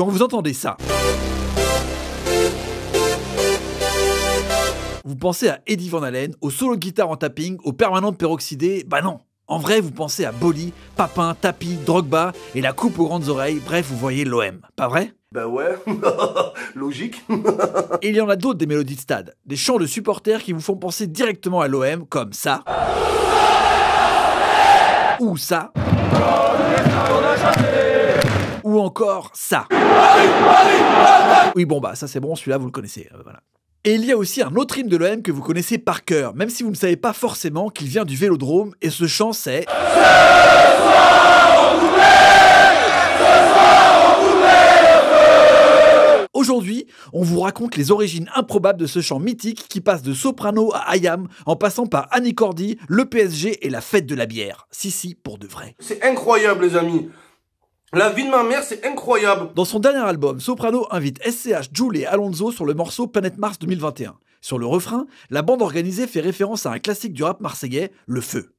Quand vous entendez ça, vous pensez à Eddie Van Halen, au solo de guitare en tapping, au permanent peroxydé Bah non En vrai, vous pensez à Bolly, Papin, Tapi, Drogba et la coupe aux grandes oreilles, bref, vous voyez l'OM, pas vrai? Bah ouais, logique. Et il y en a d'autres des mélodies de stade, des chants de supporters qui vous font penser directement à l'OM, comme ça. Ou ça. Encore ça. Oui, bon, bah, ça c'est bon, celui-là vous le connaissez. euh. Et il y a aussi un autre hymne de l'OM que vous connaissez par cœur, même si vous ne savez pas forcément qu'il vient du vélodrome, et ce chant c'est. Aujourd'hui, on vous raconte les origines improbables de ce chant mythique qui passe de soprano à Ayam en passant par Annie le PSG et la fête de la bière. Si, si, pour de vrai. C'est incroyable, les amis. La vie de ma mère, c'est incroyable. Dans son dernier album, Soprano invite SCH, Joule et Alonso sur le morceau Planète Mars 2021. Sur le refrain, la bande organisée fait référence à un classique du rap marseillais, Le Feu.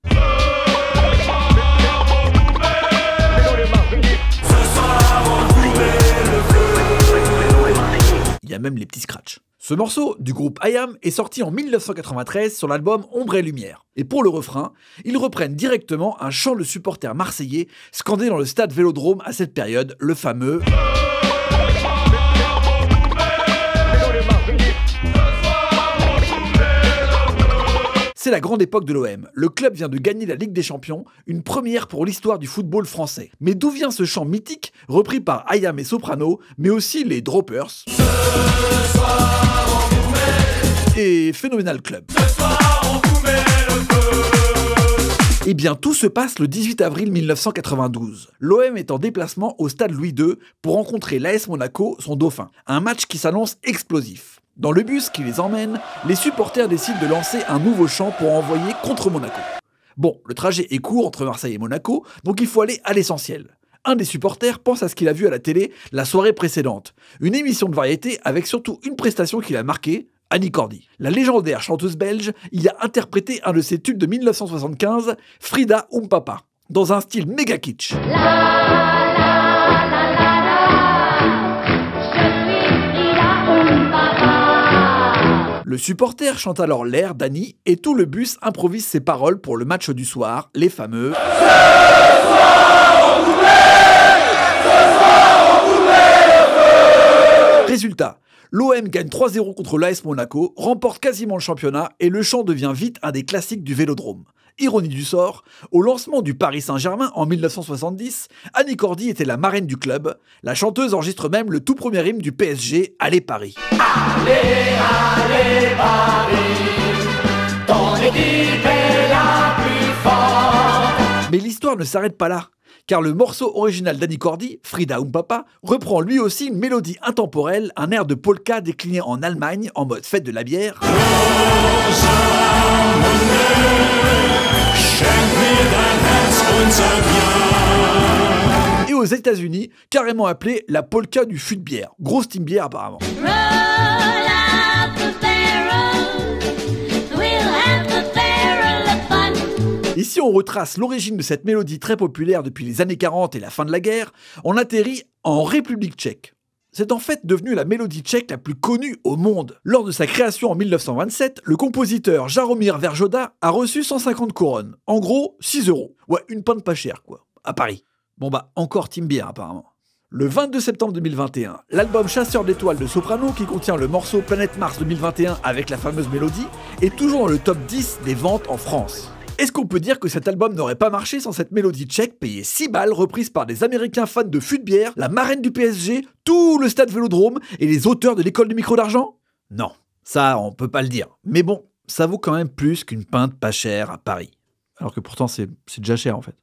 Il y a même les petits scratchs. Ce morceau du groupe IAM est sorti en 1993 sur l'album Ombre et Lumière. Et pour le refrain, ils reprennent directement un chant de supporters marseillais scandé dans le stade Vélodrome à cette période, le fameux C'est la grande époque de l'OM. Le club vient de gagner la Ligue des Champions, une première pour l'histoire du football français. Mais d'où vient ce chant mythique, repris par Ayam et Soprano, mais aussi les Droppers? Et Phénoménal Club Eh bien, tout se passe le 18 avril 1992. L'OM est en déplacement au stade Louis II pour rencontrer l'AS Monaco, son dauphin. Un match qui s'annonce explosif. Dans le bus qui les emmène, les supporters décident de lancer un nouveau chant pour envoyer contre Monaco. Bon, le trajet est court entre Marseille et Monaco, donc il faut aller à l'essentiel. Un des supporters pense à ce qu'il a vu à la télé la soirée précédente. Une émission de variété avec surtout une prestation qui l'a marqué, Annie Cordy. La légendaire chanteuse belge y a interprété un de ses tubes de 1975, Frida Umpapa, dans un style méga kitsch. Le supporter chante alors l'air d'Annie et tout le bus improvise ses paroles pour le match du soir, les fameux Résultat, l'OM gagne 3-0 contre l'AS Monaco, remporte quasiment le championnat et le chant devient vite un des classiques du vélodrome. Ironie du sort, au lancement du Paris Saint-Germain en 1970, Annie Cordy était la marraine du club. La chanteuse enregistre même le tout premier hymne du PSG, Allez Paris. Mais l'histoire ne s'arrête pas là, car le morceau original d'Annie Cordy, Frida Umpapa, reprend lui aussi une mélodie intemporelle, un air de polka décliné en Allemagne en mode fête de la bière. Et aux États-Unis, carrément appelée la polka du fût de bière. Grosse team bière apparemment. Ici, on retrace l'origine de cette mélodie très populaire depuis les années 40 et la fin de la guerre. On atterrit en République tchèque. C'est en fait devenu la mélodie tchèque la plus connue au monde. Lors de sa création en 1927, le compositeur Jaromir Verjoda a reçu 150 couronnes. En gros, 6 euros. Ouais, une pinte pas chère, quoi. À Paris. Bon bah, encore Team Beer apparemment. Le 22 septembre 2021, l'album Chasseur d'étoiles de Soprano, qui contient le morceau Planète Mars 2021 avec la fameuse mélodie, est toujours dans le top 10 des ventes en France. Est-ce qu'on peut dire que cet album n'aurait pas marché sans cette mélodie tchèque payée 6 balles, reprise par des Américains fans de fût de bière, la marraine du PSG, tout le stade Vélodrome et les auteurs de l'école du micro d'argent? Non, ça on peut pas le dire. Mais bon, ça vaut quand même plus qu'une pinte pas chère à Paris. Alors que pourtant c'est c'est déjà cher en fait.